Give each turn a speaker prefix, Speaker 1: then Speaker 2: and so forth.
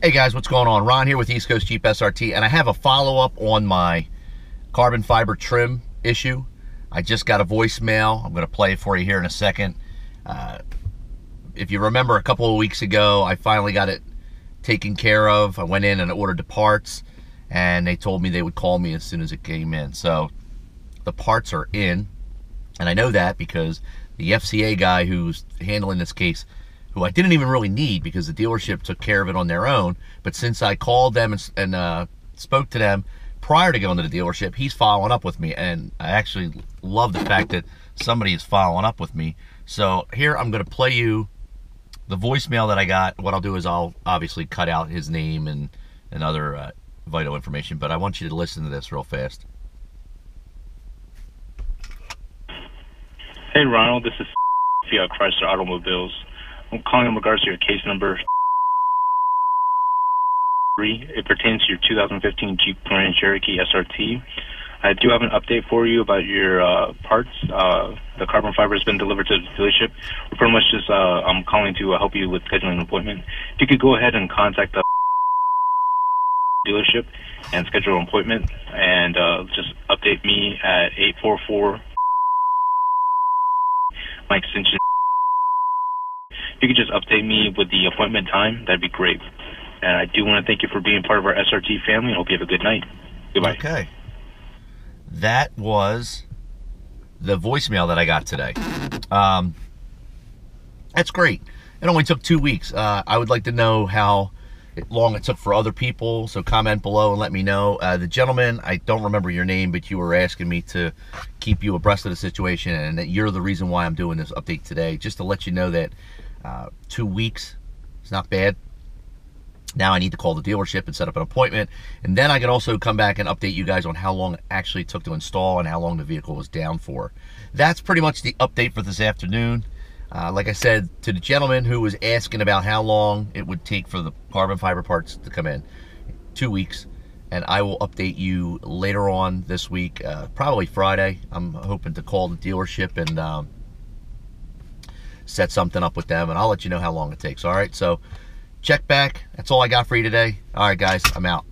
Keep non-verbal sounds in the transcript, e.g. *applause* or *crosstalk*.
Speaker 1: Hey guys, what's going on? Ron here with East Coast Jeep SRT, and I have a follow-up on my carbon fiber trim issue. I just got a voicemail. I'm going to play it for you here in a second. Uh, if you remember a couple of weeks ago, I finally got it taken care of. I went in and ordered the parts, and they told me they would call me as soon as it came in. So the parts are in, and I know that because the FCA guy who's handling this case who I didn't even really need because the dealership took care of it on their own. But since I called them and, and uh, spoke to them prior to going to the dealership, he's following up with me. And I actually love the fact that somebody is following up with me. So here I'm going to play you the voicemail that I got. What I'll do is I'll obviously cut out his name and, and other uh, vital information. But I want you to listen to this real fast.
Speaker 2: Hey Ronald, this is *laughs* Fiat Chrysler Automobiles. I'm calling in regards to your case number three. It pertains to your 2015 Jeep Grand Cherokee SRT. I do have an update for you about your uh, parts. Uh, the carbon fiber has been delivered to the dealership. We're pretty much just uh, I'm calling to help you with scheduling an appointment. If you could go ahead and contact the dealership and schedule an appointment, and uh, just update me at 844. My extension you could just update me with the appointment time, that'd be great. And I do want to thank you for being part of our SRT family. I hope you have a good night. Goodbye.
Speaker 1: Okay. That was the voicemail that I got today. Um, that's great. It only took two weeks. Uh, I would like to know how long it took for other people, so comment below and let me know. Uh, the gentleman, I don't remember your name, but you were asking me to keep you abreast of the situation and that you're the reason why I'm doing this update today, just to let you know that uh, two weeks. It's not bad. Now I need to call the dealership and set up an appointment. And then I can also come back and update you guys on how long it actually took to install and how long the vehicle was down for. That's pretty much the update for this afternoon. Uh, like I said to the gentleman who was asking about how long it would take for the carbon fiber parts to come in, two weeks. And I will update you later on this week, uh, probably Friday. I'm hoping to call the dealership and um, set something up with them, and I'll let you know how long it takes. All right, so check back. That's all I got for you today. All right, guys, I'm out.